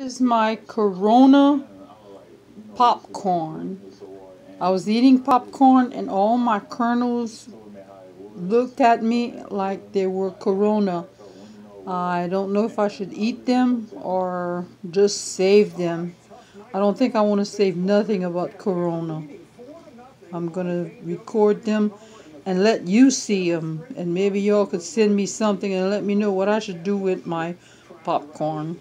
This is my Corona popcorn. I was eating popcorn and all my kernels looked at me like they were Corona. I don't know if I should eat them or just save them. I don't think I want to save nothing about Corona. I'm going to record them and let you see them. And maybe y'all could send me something and let me know what I should do with my popcorn.